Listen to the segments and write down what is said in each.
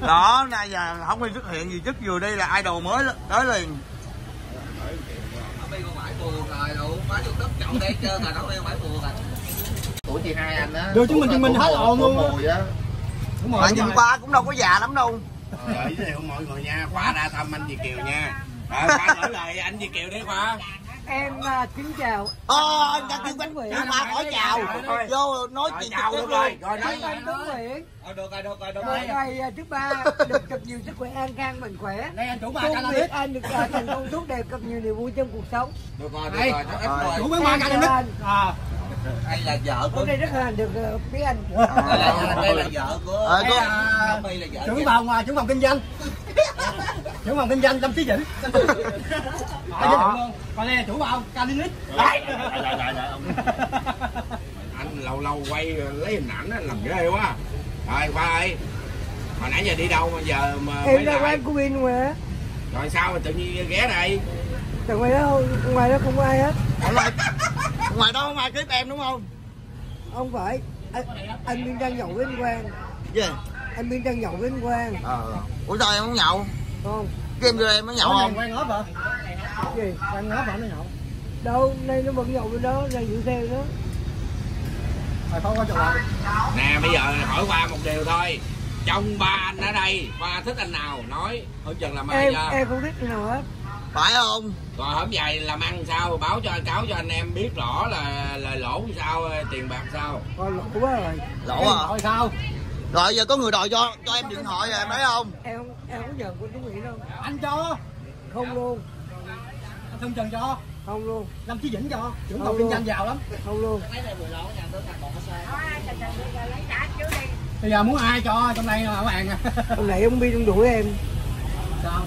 đó nay giờ không ai xuất hiện gì trước vừa đây là idol mới tới liền. Tuổi chị hai anh á. Được chứng minh chứng minh hết ồn luôn á. Đúng rồi. nhìn qua cũng đâu có già lắm đâu Giới thiệu mọi người nha, Khoa ra thăm anh Việt Kiều nha. Gửi lời anh Việt Kiều đi Khoa. Em à, kính chào ờ anh ta kêu bánh Nguyễn. hoa hỏi chào vô nói chuyện chào được rồi, rồi nói anh anh Tuấn Nguyễn được rồi, được rồi, được rồi rồi. ngày thứ ba được cập nhiều sức khỏe an khang mạnh khỏe Đây anh chủ bà cannabis. việc anh được à, thành công tốt đẹp cập nhiều niềm vui trong cuộc sống Được rồi, được rồi. Chủ quán ba chào cannabis. anh. À. Anh là vợ của hôm nay rất là được biết anh. Đây là, đây là vợ của Ờ, cô- Đông đây là vợ Trưởng phòng à, trưởng phòng kinh doanh. Trưởng phòng kinh doanh Lâm Chí Vĩnh. Luôn. Còn đây là chủ phòng cannabis. anh lâu lâu quay lấy hình ảnh làm ghê quá. Rồi qua ơi hồi nãy giờ đi đâu mà giờ mà em lại? quán của Vin mà. Rồi sao mà tự nhiên ghé đây? Từ ngoài đó ngoài đó không ai hết ngoài đó không ai clip em đúng không? Không phải. Anh, anh Biên đang nhậu với anh Quang. Gì? Anh Biên đang nhậu với anh Quang. Ờ. Ủa sao em không nhậu? Không. Vô đây em mới nhậu không? Quen ngóp hả? gì? Quen ngóp hả? Nó nhậu. đâu nay nó vẫn nhậu bên đó đang giữ xe đó. Rồi nè bây giờ hỏi qua một điều thôi. Trong ba anh ở đây qua thích anh nào? Nói. Hơn chừng làm ai em em không thích cái nào hết phải không rồi hôm dày làm ăn sao báo cho cáo cho anh em biết rõ là lời lỗ như sao tiền bạc sao còn lỗ quá rồi lỗ à Rồi sao? rồi giờ có người đòi cho cho em điện thoại rồi em thấy không em không em không giận của Tuấn Nguyễn đâu Anh cho. không luôn Anh Thương Trần cho. không luôn Lâm Chí Vĩnh cho. Trưởng Không phòng kinh doanh giàu lắm. không luôn Bây giờ muốn ai cho trong đây ở bạn à. hôm nãy ông Biên đuổi em Sao?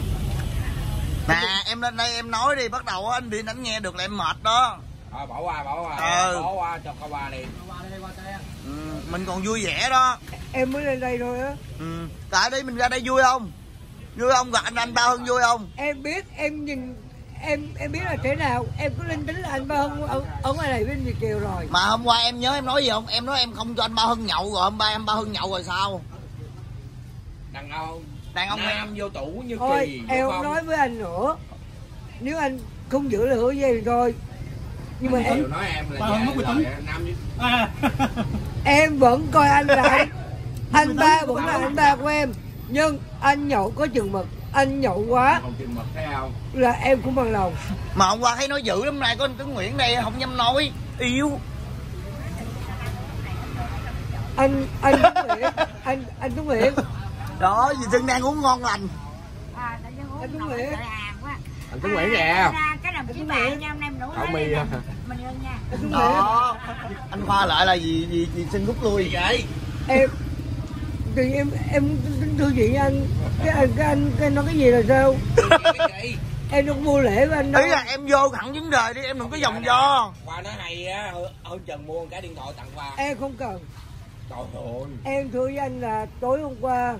Nè em lên đây em nói đi bắt đầu á, anh điện ảnh nghe được là em mệt đó. Rồi bỏ qua bỏ qua. Ờ. bỏ qua cho qua qua đi Qua đây qua xe. ừ, mình còn vui vẻ đó. Em mới lên đây thôi á. Ừ. tại đây mình ra đây vui không? Vui không? Gặp anh anh ba hưng vui không? Em biết em nhìn em em biết là thế nào. Em có linh tính là anh ba hưng ở, ở ngoài này với anh Việt kiều rồi. Mà hôm qua em nhớ em nói gì không? Em nói em không cho anh ba hưng nhậu rồi hôm ba em ba hưng nhậu rồi sao? Đàn ông đàn ông em nam vô tủ như thôi kỳ em không nói với anh nữa. Nếu anh không giữ lời hứa với em thì thôi. Nhưng mà em nói em là tín. lời nam À. em vẫn coi anh là anh. Anh ba vẫn là anh ba của em. Nhưng anh nhậu có chừng mực. Anh nhậu quá. Không chừng mực thấy không? Là em cũng bằng lòng. Mà hôm qua thấy nói dữ lắm nay có anh Tuấn Nguyễn đây không dám nói. Yêu anh anh Tuấn Nguyễn. Anh anh Tuấn Nguyễn đó dì Trân đang uống ngon lành. À, uống Anh Tuấn nồi Nguyễn. chợ hàng quá. anh Tuấn Nguyễn Ra cái đồng chí bạn nha, hôm nay mình uống nè. nha. đó anh khoa lại là gì gì gì xin rút lui. Vậy? Em thì em em tính thưa chị anh. Cái anh cái anh cái anh nói cái gì là sao? Em đâu có mua lễ với anh đâu ý là em vô thẳng vấn đề đi em đừng có vòng do qua nói hay á hơn chừng mua cái điện thoại tặng qua em không cần. Trời ơi. Em thưa với anh là tối hôm qua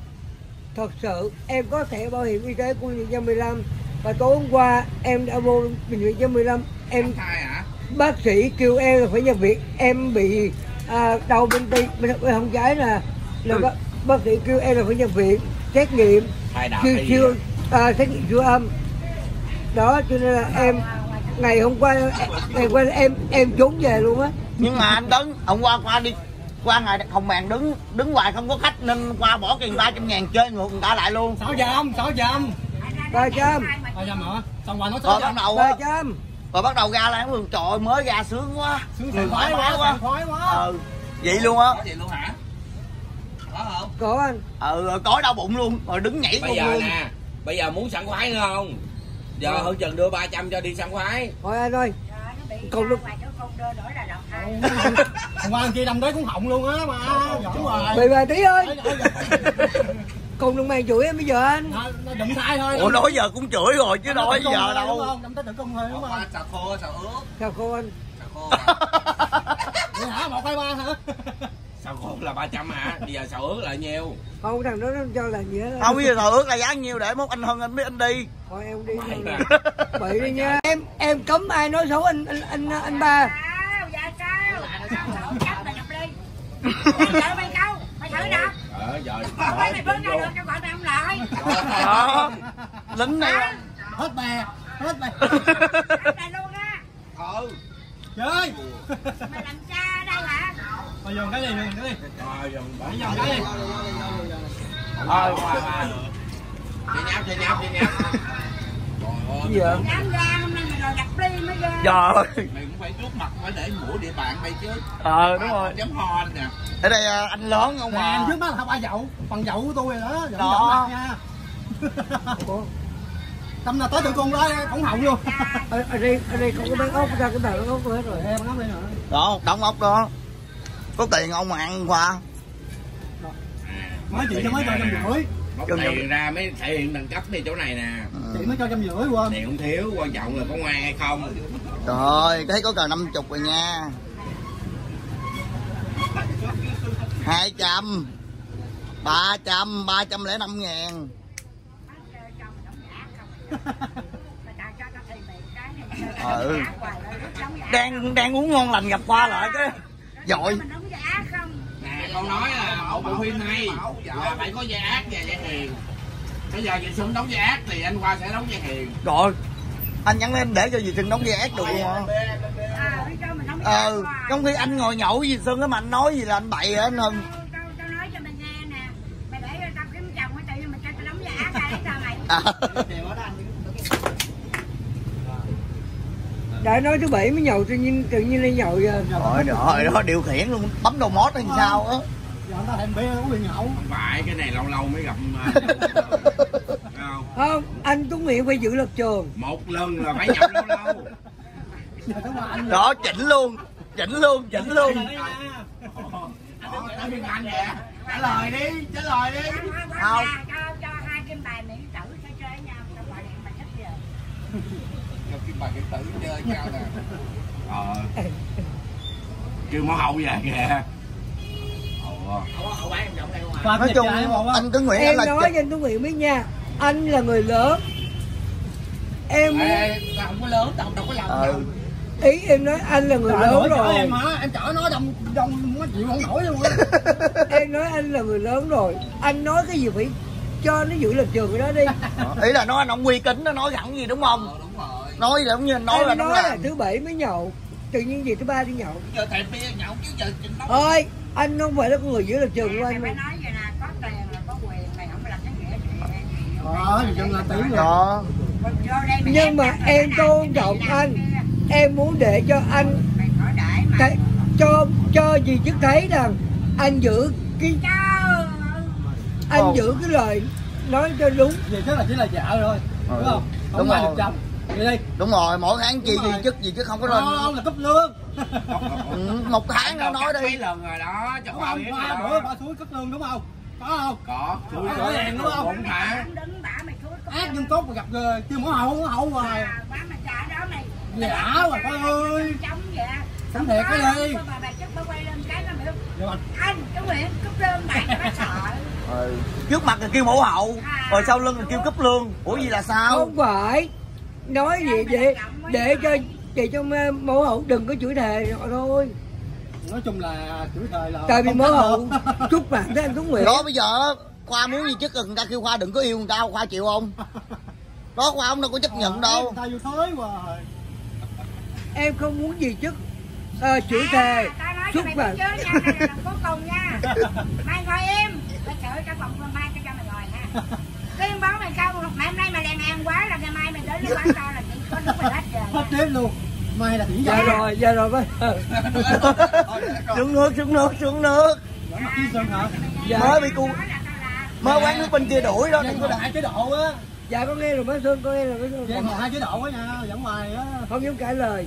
thật sự em có thẻ bảo hiểm y tế của bệnh viện 115 và tối hôm qua em đã vô bệnh viện 115 em thai hả? Bác sĩ kêu em là phải nhập viện. Em bị à, đầu bên tay bên, bên hông trái là là bác, bác sĩ kêu em là phải nhập viện. Xét nghiệm. Siêu siêu à, xét nghiệm siêu âm. Đó cho nên là em ngày hôm qua ngày qua em em trốn về luôn á. Nhưng mà anh Tấn hôm qua qua đi qua ngày hồng màn đứng đứng ngoài không có khách nên qua bỏ tiền ba trăm ngàn chơi ngược người ta lại luôn. Sáu dầm, sáu dầm. ba trăm. Ba dầm hả? Xong qua nói rồi sáu đầu ba trăm. Rồi bắt đầu ra là trời ơi, mới ra sướng quá. Sướng khoái quá, quá. khoái quá. ờ vậy luôn á. Có gì luôn hả? Có không? Có anh. Ờ rồi cõi đau bụng luôn rồi đứng nhảy bây luôn giờ luôn. nè bây giờ muốn sẵn khoái nữa không? Giờ Ờ. hơn chừng đưa 300 cho đi sẵn khoái. Hỏi anh ơi. Bị Còn lúc- con đưa đổi là. Hôm qua anh kia đâm tới cũng họng luôn á mà. Bị tí ơi. Cùng đừng mày chửi em bây giờ anh. Nó nó đụng thai thôi. ủa nói giờ cũng chửi rồi chứ nói giờ đâu? không? Đâm tới tử cung thôi đúng không? xào khô xào ướt sao khô anh. Xào khô hả? Một hai ba hả? xào khô là 300 hả? Bây giờ xào ướt là nhiêu? Không thằng đó nó cho là gì hết không bây giờ thờ ước là giá nhiêu? Để mốt anh hơn anh biết anh đi. Thôi em đi. Mày bị đi nha. Em em cấm ai nói xấu anh anh anh, anh ba Sao, dạ sao? Sao chấp mày câu, mày thử nè. ờ giờ Mày mày bưng ra được cho gọi đó lính này hết bè hết bè Hết bè luôn á ừ chơi Mày làm cha đâu hả Mày giờ cái gì cái đi rồi dùm bây giờ cái gì thôi qua qua. được chị nháp chị nháp chị nháp trời ơi gì vậy Dám ra hôm nay mày đòi gặp trời ơi mày cũng phải trước mặt phải để mũi địa bàn đây chứ. Ờ đúng rồi. chấm ho anh nè. Ở đây à, anh lớn không à? trước mắt là ba dậu? Phần dậu của tôi rồi đó dậu Đó. dậu nha. Tâm là tới tụi con đó cổng hậu luôn ở, ở đây ở đây không có bán ốc ra cái bán ốc hết rồi. Em nói đây nữa đó đóng ốc đó. Có tiền ông mà ăn qua. Mới chị cho mới cho trăm rưỡi Chừng tiền ra mới thể hiện đẳng cấp đi chỗ này nè. Chị mới cho trăm rưỡi quên. Tiền không thiếu quan trọng là có ngoan hay không. Trời ơi thấy có cờ năm chục rồi nha. Hai trăm. Ba trăm ba trăm lẻ năm ngàn. Thì Ừ. Đang đang uống ngon lành gặp qua lại cái. Dội Mình đóng giá không con nói là bộ phim hay là phải có gia ác và gia hiền. Bây giờ chị xuân đóng gia ác thì anh khoa sẽ đóng gia hiền. Rồi anh nhắn em để cho dì Sưng đóng dây ác được À, giá ờ hoài. trong khi anh ngồi nhậu với dì Sưng á mà anh nói gì là anh bậy á anh Hưng Tao, tao nói cho mày nghe nè Mày để cho tao kiếm chồng tự nhiên mày cho tao đóng giá ra để tao mày à. Đã nói thứ bảy mới nhậu tự nhiên tự nhiên lên nhậu giờ. Rồi rồi đó điều khiển luôn bấm đầu mót hay sao á. Giờ ta thèm bia uống bia nhậu. Không phải cái này lâu lâu mới gặp à, không không anh Tuấn Nguyễn phải giữ lập trường. Một lần là phải nhậu lâu lâu. Đó chỉnh luôn chỉnh luôn chỉnh luôn. Nè trả lời đi trả lời đi Không. cho cho hai kim bài mỹ tử chơi chơi với nhau gọi điện tử chơi nhau nè. Ờ. Kêu mỏ hậu về kìa. Ồ. qua nói chung anh Tuấn Nguyễn anh em là nói cho anh Tuấn Nguyễn biết nha anh là người lớn. Em Ê, tao không có lớn tao đâu có làm ừ. đâu ý em nói anh là người Trời lớn rồi. em hả? Em chở nó đông đông nó chịu không nổi luôn á. Em nói anh là người lớn rồi. Anh nói cái gì phải cho nó giữ lập trường cái đó đi. Ý là nói anh ông uy tín nó nói gặn gì đúng không? Ờ nói là giống như anh nói là đúng nói là làm thứ bảy mới nhậu tự nhiên gì thứ ba đi nhậu. Giờ thèm bia nhậu chứ giờ trình thôi anh không phải là con người giữ lập trường của anh phải nói vậy nè có tiền là có quyền mày không làm cái nghĩa gì ờ thì là tiếng rồi. Đó. Nhưng mà em tôn trọng anh. em muốn để cho anh mày khỏi đãi mà. thấy, cho cho dì chức thấy rằng anh giữ cái anh giữ cái lời nói cho đúng. Vậy chắc là chỉ là vợ thôi Ừ. đúng không? Không rồi. được chồng đi đúng rồi mỗi tháng chi gì rồi. chức gì chứ không có lên. Ông là cấp lương. Ừ, một tháng nó nói mấy đi lần rồi đó cho ba rồi bữa ba suối cấp lương đúng không? Có không? Có. Chui Có đúng không? có ác nhưng tốt mà gặp ờ, chưa mỏ hậu hậu hoài. À, quá mà trả đó mày. Dạ rồi con ơi. Sống thiệt cái đi. bà bà chắc bà quay lên cái nó biểu Dạ anh cái nguyễn cúp lương mày nó sợ. Ừ. trước mặt là kêu mẫu hậu rồi sau lưng là kêu cấp lương. Ủa gì là sao? Không phải nói gì vậy? để cho cho ma- mẫu hậu đừng có chửi thề rồi thôi. Nói chung là chửi thời là tại vì mẫu hậu chúc bạn tới anh Tuấn Nguyễn đó bây giờ khoa muốn gì chức người ta kêu khoa đừng có yêu người ta khoa chịu không? Đó khoa ông đâu có chấp nhận đâu. thới hoài. Em không muốn gì chức ờ, chửi thề. chúc bạn chứ cuối cùng nha. Mày ngồi im mày chửi cả vòng mai cho cho mày ngồi ha tuyên bố mày cao mày hôm nay mày đèn ngang quá là ngày mai mày có mày hết tiếp luôn. Mai là chuyển dạ rồi dạ rồi bác. Xuống nước xuống nước xuống nước. Dạ. Mới bị cu mới quán nước bên kia đuổi đó. Đừng có hồ đặt hai chế độ á. Dạ con nghe rồi bác Xuân con nghe rồi Giang Xuân hồ hai chế độ á nha dẫn ngoài á. Không dám cãi lời.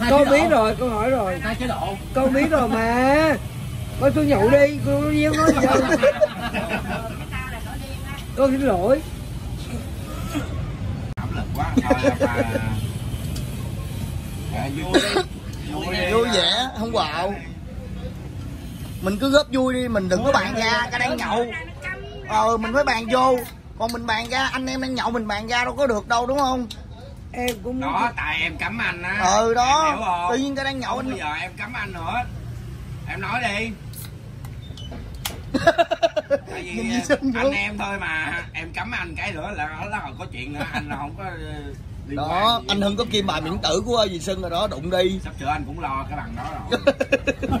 Mày mới con biết rồi con hỏi rồi. Hai chế độ. Con biết rồi mà bác Xuân nhậu đi con nói nói gì đâu cái tao là nổi điên á con xin lỗi. Áp lực quá thôi Dạ, vui đi vui vui vẻ không quạo. Mình cứ góp vui đi mình đừng có bàn ra cái đang nhậu. Ờ mình phải bàn vô. Còn mình bàn ra anh em đang nhậu mình bàn ra đâu có được đâu đúng không? Em cũng muốn đó tại em cấm anh á. Ừ đó. Tự nhiên cái đang nhậu anh bao giờ em cấm anh nữa. Em nói đi tại vì sinh anh em thôi mà em cấm anh cái nữa là đó là có chuyện nữa anh là không có ờ, liên đó anh hưng có kim bài miễn tử của dì sưng rồi đó đụng đi. Sắp sửa anh cũng lo cái bằng đó rồi.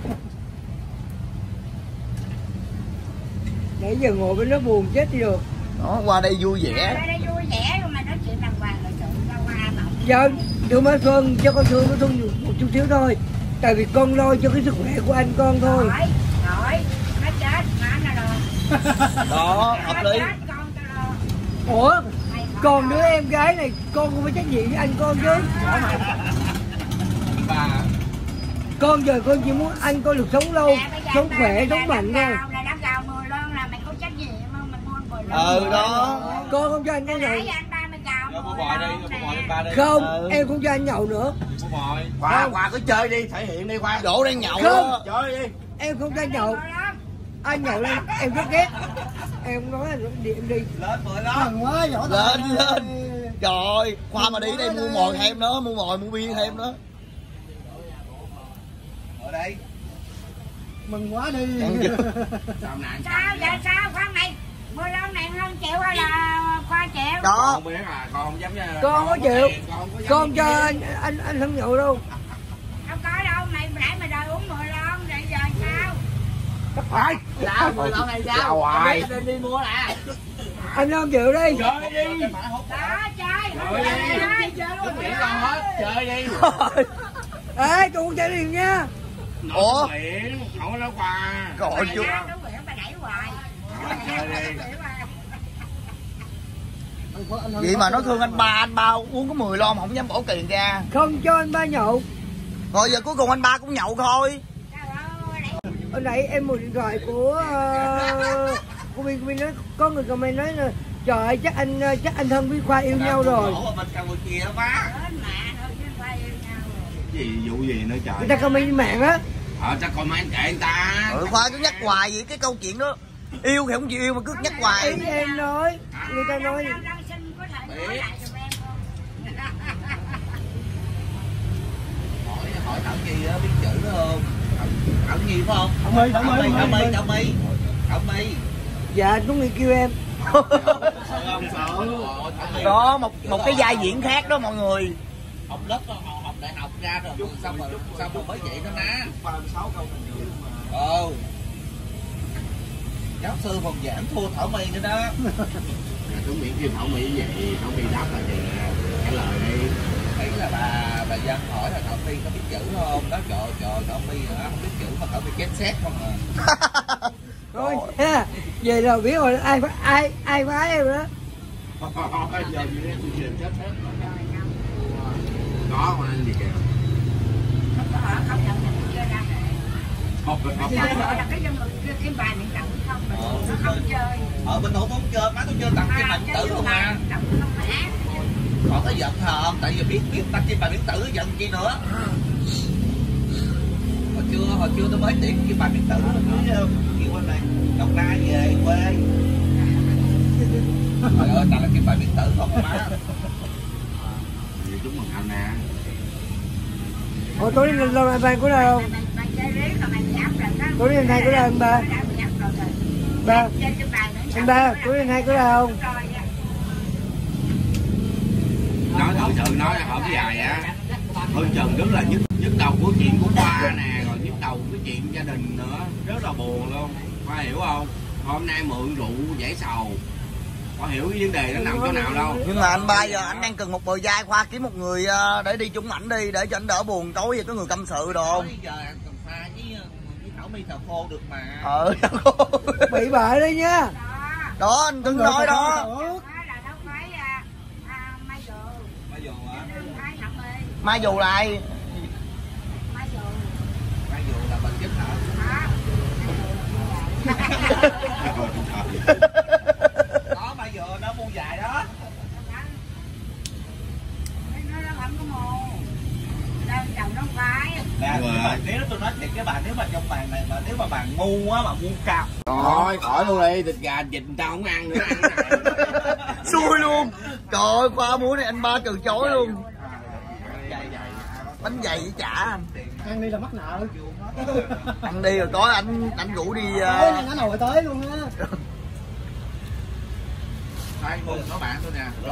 Nãy giờ ngồi bên đó buồn chết đi được đó qua đây vui vẻ. Đây vui vẻ mà nói chuyện đàng hoàng rồi chuyện qua mộng giờ thương má thương cho con thương nó thương một- một chút xíu thôi. Tại vì con lo cho cái sức khỏe của anh con thôi. Hỏi hỏi nó chết mà anh là rồi đó hợp lý ủa còn đứa em gái này con cũng phải trách nhiệm với anh con chứ và con giờ con chỉ muốn anh con được sống lâu giờ sống khỏe sống mạnh thôi gạo này đám gạo 10 lon là mày có trách nhiệm không mày mua 10 lon ừ đó con không cho anh cái Nãy này giờ anh ba mươi gạo Cho bố 10 bòi đi, lon cho bố nè. bòi lên ba đi. không Ừ. em không cho anh nhậu nữa khoa khoa cứ chơi đi thể hiện đi khoa đổ đang nhậu Không. đó. Chơi đi. em không cho anh nhậu. Anh nhậu lên em rất ghét. Em nói anh đi em đi. Lên mười đó. quá võ lên lên. Trời ơi. Khoa mà đi đây mua mồi thêm nữa mua mồi mua bia thêm nữa Ở đây. mừng quá đi? Sao vậy? sao khoan này. 10 lon này hơn triệu hay là khoa triệu đó. Không biết à, con không dám Con không có chịu. Con không cho anh anh anh không nhậu đâu có đâu mày nãy mày đòi uống 10 lon rồi giờ sao Phải. sao? Mười lon này Chào sao hoài. Anh đi mua nè. Anh không chịu đi. Chơi đi. đó chơi Chơi đi. chơi chơi con hết. Chơi đi. ê tôi không chạy liền nha. Ủa? Nói miệng, không nói quà. Mày chú- vậy Chơi mà nó thương anh ba anh ba uống có 10 lon mà không dám bỏ tiền ra. Không cho anh ba nhậu. Rồi giờ cuối cùng anh ba cũng nhậu thôi hồi nãy em một điện thoại của uh, của mình mình nói có người comment nói là trời ơi chắc anh ờ, chắc anh thân với khoa yêu nhau rồi Ở bên Campuchia má. Gì vụ gì nữa người trời. ta comment trên mạng á Ờ chắc comment kệ người ta. ừ, khoa cứ nhắc hoài vậy cái câu chuyện đó yêu thì không chịu yêu mà cứ nhắc hoài em em nói người ta nói hỏi hỏi thảo gì á biết chữ đó không thảo nhi phải không? Thảo My, thảo Thảo My. my thảo my thảo my dạ đúng người kêu em. Đó một một cái vai diễn khác đó mọi người. Học lớp học đại học ra rồi xong rồi xong rồi mới vậy đó má? Ờ. Giáo sư phòng giảng thua thảo my nữa đó. Chuẩn bị kêu thảo my vậy thảo my đáp là gì? Trả lời đi ý là bà bà dân hỏi là thảo my có biết chữ không? Đó trời trời thảo my hả? Không biết chữ mà thảo my chép xét không à. Rồi ha về rồi biết rồi ai phải ai ai phá em đó? Giờ gì đấy tôi chết hết có mà. Anh gì kìa. Không không không ở bên thủ không chơi má tôi chơi tập cái mạnh tử luôn mà còn nó giận hờn tại vì biết biết tập cái bài biến tử giận chi nữa. Hồi chưa hồi chưa tôi mới tiễn cái bài biến tử kêu bên này đồng nai về quê. Trời ơi ta là cái bài biến tử không má gì chúng mình anh nè Ủa tối nay lâu nay của đâu tối nay hai của đâu anh ba ba anh ba tối nay hai của đâu nói thật sự nói là không dài á. Hơn trần rất là nhức nhức đầu của chuyện của khoa nè rồi nhức đầu cái chuyện gia đình nữa. Rất là buồn luôn. Khoa hiểu không? Hôm nay mượn rượu giải sầu. Khoa hiểu cái vấn đề nó nằm chỗ nào đâu. Nhưng mà anh ba giờ anh đang cần một bờ vai khoa kiếm một người ờ, để đi chung ảnh đi để cho anh đỡ buồn tối giờ có người tâm sự đồ thảo my thảo khô được mà. Ờ bị bại đấy nha. Đó anh cưng nói đó bây giờ hả mai dù lại bây giờ là bệnh chết hả? Đó bây giờ nó mua dài đó. Nè, Dạ. nếu tôi nói thiệt cái bà nếu mà trong bàn này mà nếu mà bàn ngu á mà ngu cao. Thôi, khỏi luôn đi. Thịt gà vịt tao không ăn nữa. Xui luôn. Trời ơi khoa muốn này anh ba từ chối luôn bánh dày với chả. Anh ăn đi là mắc nợ. Ăn đi rồi tối anh anh rủ đi uh, nó nổi tới luôn á.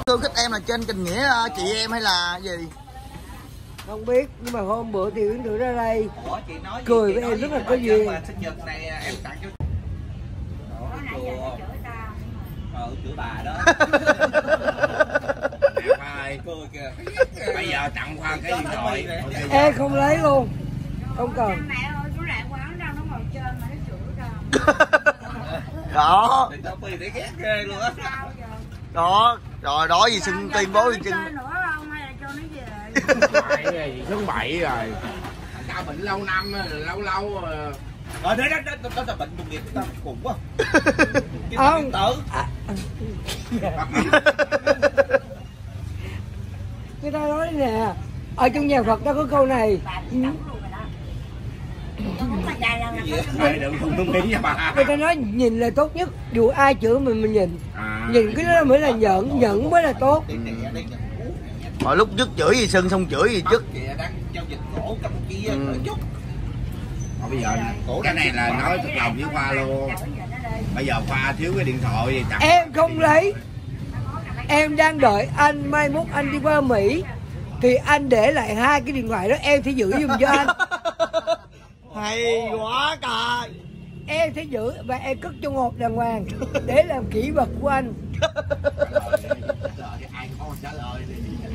Tôi thích em là trên tình nghĩa ờ, chị em hay là gì? Không biết nhưng mà hôm bữa thì Yến Thử ra đây. Ủa chị nói Cười với em rất là có duyên. sinh nhật này em tặng cho nó chửi tao. Ừ, chữa bà đó Nè Khoa ơi Cười kìa Bây giờ tặng Khoa cái điện thoại. Ê không lấy luôn. Không cần. Cha mẹ ơi chú lại quán đâu nó ngồi trên mà nó chửi tao đó. Đó. Rồi đó gì xưng tuyên bố gì là rồi, thứ bảy rồi. Tao bệnh lâu năm, lâu lâu ờ. Rồi đấy, đó, đó, đó, bệnh công nghiệp tao cùng quá. Không. Tử Người ta nói nè. Ở trong nhà Phật nó có câu này. Đó bà. Người ta nói nhìn là tốt nhất Dù ai chửi mình mình nhìn. À. Nhìn cái đó mới là nhẫn Nhẫn mới là tốt. Hồi lúc trước chửi gì sưng xong chửi gì trước. Kìa đang giao dịch cổ cầm kia Ừ. bây giờ cái này là nói thật lòng với Khoa luôn. Bây giờ Khoa thiếu cái điện thoại thì tặng Em không lấy Em đang đợi anh Mai mốt anh đi qua Mỹ. Thì anh để lại hai cái điện thoại đó Em sẽ giữ giùm cho anh. Hay quá trời Em sẽ giữ và em cất trong hộp đàng hoàng Để làm kỷ vật của anh.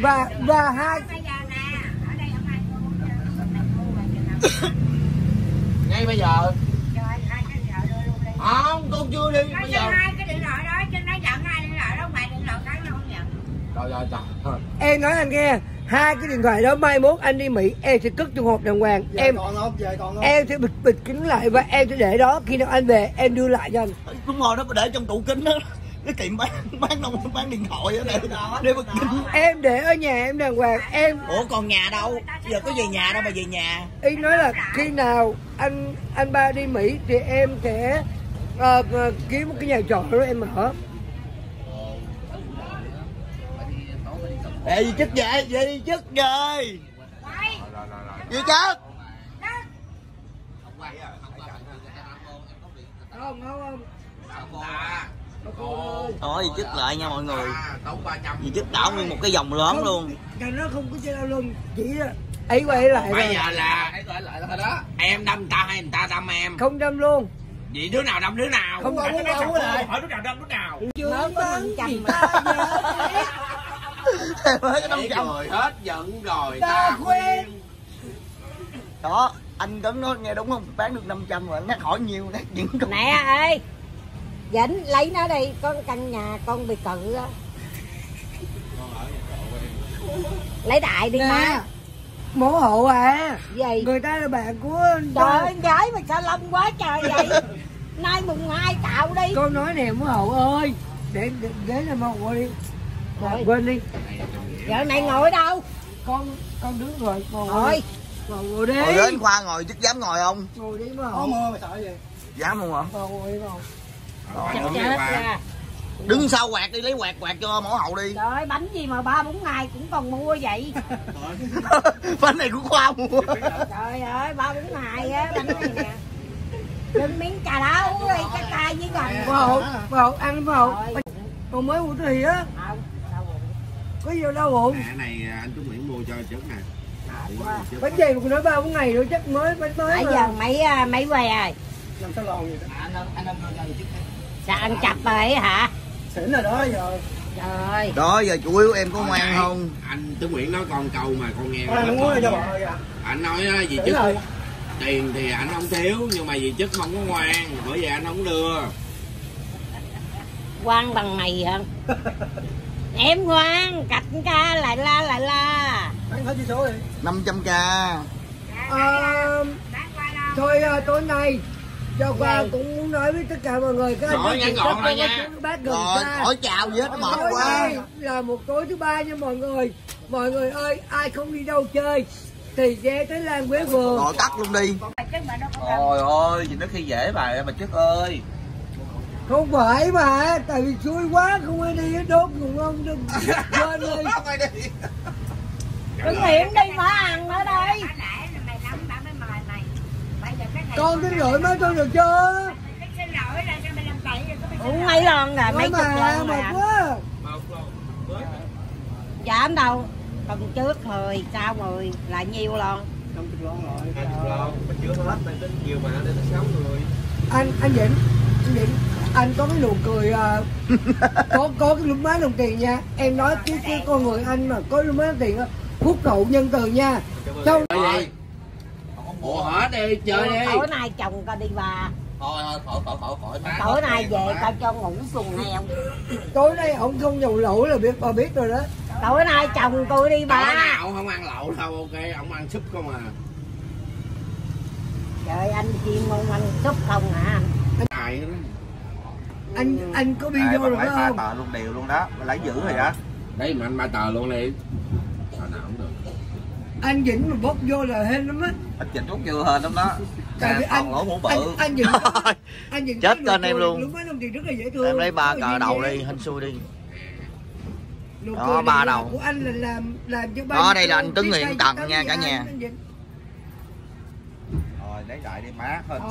Và và hai ngay bây giờ. Trời hai cái điện thoại đưa luôn đi. Không con chưa đi. Bây giờ. hai cái điện thoại đó Chứ nó nhận hai điện thoại đó Mày điện thoại cái nó không rồi rồi trời. Em nói anh nghe Hai cái điện thoại đó mai mốt anh đi Mỹ Em sẽ cất trong hộp đàng hoàng. Về Em còn không? Về còn không? em sẽ bịt bịt kính lại Và em sẽ để đó Khi nào anh về em đưa lại cho anh. Đúng rồi nó có để trong tủ kính đó. Cái tiệm bán bán đâu bán điện thoại ở đây để kính Em để ở nhà em đàng hoàng Em ủa còn nhà đâu? Giờ có về nhà đâu mà về nhà? Ý nói là khi nào anh anh ba đi Mỹ thì em sẽ ờ, kiếm một cái nhà trọ đó em ở Ê, gì chức về, về đi chức về. Gì chức Đó không không không Thôi gì chức lại nha mọi người. À Gì chức đảo nguyên một cái vòng lớn luôn. Thằng nó không có chơi đâu luôn chỉ ấy quay lại bây rồi giờ là em đâm ta hay người ta đâm em? Không đâm luôn. Vậy đứa nào đâm đứa nào? Không, không, không, hỏi đứa nào đâm đứa nào? Chưa bán gì Mới Để trăm cười hết giận rồi ta khuyên. Đó, anh Tấn nói nghe đúng không? Bán được 500 rồi, nhắc hỏi nhiều, nhắc những câu Nè ơi Dĩnh lấy nó đi. Có cái căn nhà con bị cự á. Lấy đại đi nè má. mổ hộ à. Gì? Người ta là bạn của Trời ơi con gái mà sao lông quá trời vậy? Nay mùng hai cạo đi. Con nói nè mổ hộ ơi. Để để, để là mổ hộ đi Rồi. quên đi. Giờ này ngồi ở đâu? Con con đứng rồi ngồi Ngồi ngồi ngồi đi. Ngồi đến Khoa ngồi, chức dám ngồi không? ngồi đi mà. Có không mưa mày sợ gì? Dám không hả? ngồi đi ngồi Chết ra. Đứng sau quạt đi, lấy quạt quạt cho mẫu hậu đi. Trời ơi bánh gì mà ba bốn ngày cũng còn mua vậy? Bánh này của Khoa mua. Trời ơi ba bốn ngày á bánh này nè. Đừng miếng trà đá uống đi cái tay với gần mổ hộ ăn Rồi. còn mới uống thì á. Không, bụng. Có gì đâu bụng mẹ này anh Tuấn Nguyễn mua cho trước nè. Bánh gì mà nói ba bốn ngày nữa chắc mới bánh mới Nãy mà. giờ mấy à, mấy que rồi? Làm sao lòn gì? Sao ăn chập rồi hả? Xỉn rồi đó giờ. Trời. Đó, giờ chủ yếu em có ngoan không? anh Tuấn Nguyễn nói con câu mà con nghe cho bò kìa. anh nói gì chứ? rồi. tiền thì anh không thiếu nhưng mà vì chức không có ngoan. Bởi vậy anh không đưa Quan bằng mày hả Em ngoan Cạch ca lại la lại la. Bán hết chi số đi. 500k Ờ, thôi à, tối nay cho qua cũng muốn nói với tất cả mọi người các Nói anh ngắn chị nha. có bác gần Rồi, xa. hỏi chào gì hết, mệt tối quá. nay là một tối thứ ba nha mọi người. Mọi người ơi ai không đi đâu chơi thì ghé tới Lan Quế Vườn. Rồi tắt luôn đi. Trời ơi, gì nó khi dễ bà bà chức ơi không phải mà tại vì xui quá không ai đi đốt cùng ông đừng quên đi. Đừng hiểm đi mở ăn ở đây. Mày nắm bà mới mời mày. Bây giờ con xin lỗi má tôi được chưa? rồi lỗi. mấy lon rồi mấy chục mà lon rồi mệt anh quá giảm đâu? Tuần trước 10 sau 10 là nhiêu lon? Anh anh Vĩnh anh Vĩnh anh có cái nụ cười à, có có cái lúc má đồng tiền nha. Em nói cái, cái con người anh mà có lúc má đồng tiền á phúc hậu nhân từ nha. Xong Thôi. Ủa hỏi đi, chơi đi. tối nay chồng coi đi bà. Thôi thôi, khỏi khỏi khỏi tối nay về coi cho ngủ xuồng heo tối nay ông không dầu lẩu là biết bà biết rồi đó. Tối nay chồng tôi đi Tối bà nào không ăn lẩu đâu, ok, ông ăn súp không à. trời anh chim ông ăn súp không hả anh? Ai đó. Anh anh có video rồi lấy phải ba không tờ luôn đều luôn đó Mày lấy dữ rồi đó Đấy mà anh ba tờ luôn đi. Tờ nào cũng được. anh Vĩnh mà bốc vô là hên lắm á Anh chỉnh chút chưa hên lắm đó tại vì Còn anh lỗ mũ bự anh, anh Vĩnh anh Vĩnh Chết kênh em luôn. lúc đồng tiền rất là dễ thương Em lấy ba cờ đầu đi, hên xui đi Nụ Đó, ba đầu. của anh là làm làm cho ba Đó, đây là anh Tuấn tay tặng nha cả anh, nhà. anh Vĩnh. Rồi lấy lại đi má hên